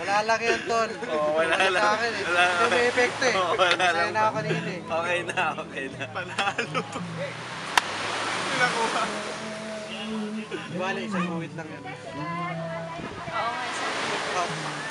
lang yan, tol. Oo, wala Wala lang. sa akin eh. Wala Hindi may epekto eh. Oo, wala Masaya lang. na ako kanina eh. Okay na, okay na. Panalo. Pinakuha. Di bali, isang guhit lang yan. Oo nga, sa Oh.